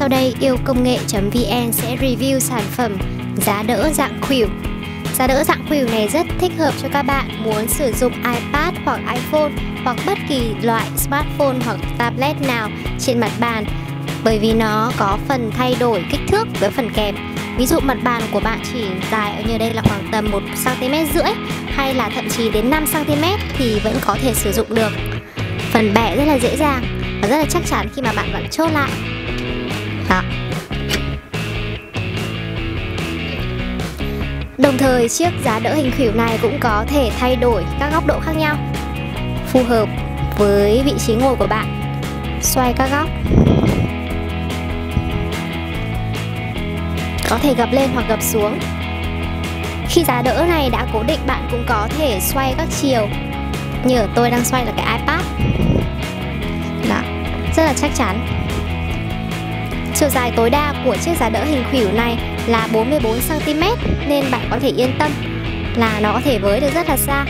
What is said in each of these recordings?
sau đây, yêu công nghệ.vn sẽ review sản phẩm giá đỡ dạng khuỷu. Giá đỡ dạng khuỷu này rất thích hợp cho các bạn muốn sử dụng iPad hoặc iPhone hoặc bất kỳ loại smartphone hoặc tablet nào trên mặt bàn, bởi vì nó có phần thay đổi kích thước với phần kẹp. Ví dụ mặt bàn của bạn chỉ dài ở như đây là khoảng tầm 1 cm rưỡi hay là thậm chí đến 5 cm thì vẫn có thể sử dụng được. Phần bẻ rất là dễ dàng và rất là chắc chắn khi mà bạn vẫn chốt lại đó Đồng thời chiếc giá đỡ hình khỉu này cũng có thể thay đổi các góc độ khác nhau Phù hợp với vị trí ngồi của bạn. Xoay các góc. Có thể gập lên hoặc gập xuống. Khi giá đỡ này đã cố định bạn cũng có thể xoay các chiều. Như ở tôi đang xoay là cái iPad. Đó, rất là chắc chắn. Chiều dài tối đa của chiếc giá đỡ hình khuỷu này là 44cm nên bạn có thể yên tâm là nó có thể với được rất là xa.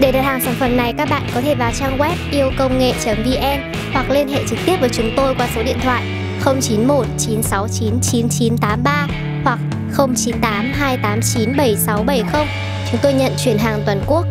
Để đặt hàng sản phẩm này, các bạn có thể vào trang web yêu công nghệ.vn hoặc liên hệ trực tiếp với chúng tôi qua số điện thoại 091 969 9983 hoặc 098 289 7670. Chúng tôi nhận chuyển hàng toàn quốc